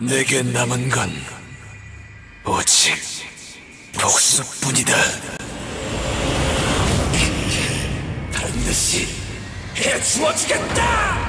내게 남은 건 오직 복수뿐이다. 반드시 해주어주겠다!